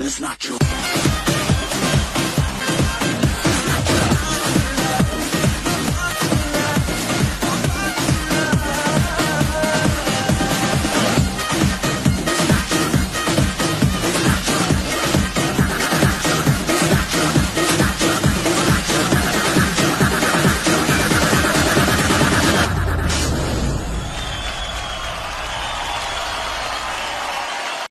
This is not true.